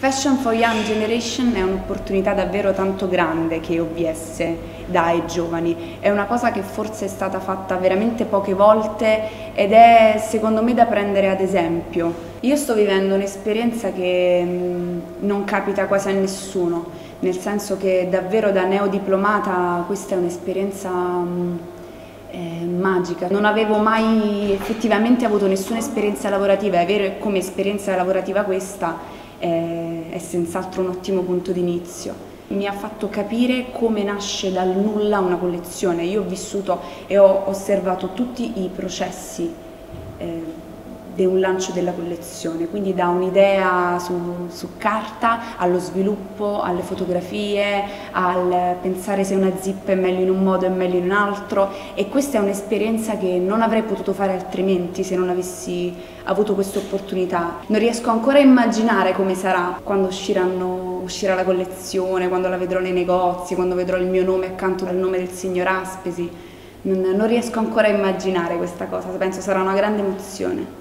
Fashion for Young Generation è un'opportunità davvero tanto grande che OVS dà ai giovani, è una cosa che forse è stata fatta veramente poche volte ed è secondo me da prendere ad esempio. Io sto vivendo un'esperienza che mm, non capita quasi a nessuno, nel senso che davvero da neodiplomata questa è un'esperienza mm, eh, magica. Non avevo mai effettivamente avuto nessuna esperienza lavorativa e avere come esperienza lavorativa questa è, è senz'altro un ottimo punto di inizio. Mi ha fatto capire come nasce dal nulla una collezione. Io ho vissuto e ho osservato tutti i processi di un lancio della collezione, quindi da un'idea su, su, carta allo sviluppo, alle fotografie, al pensare se una zip è meglio in un modo e meglio in un altro e questa è un'esperienza che non avrei potuto fare altrimenti se non avessi avuto questa opportunità. Non riesco ancora a immaginare come sarà quando uscirà la collezione, quando la vedrò nei negozi, quando vedrò il mio nome accanto al nome del signor Aspesi. Non, non riesco ancora a immaginare questa cosa, penso sarà una grande emozione.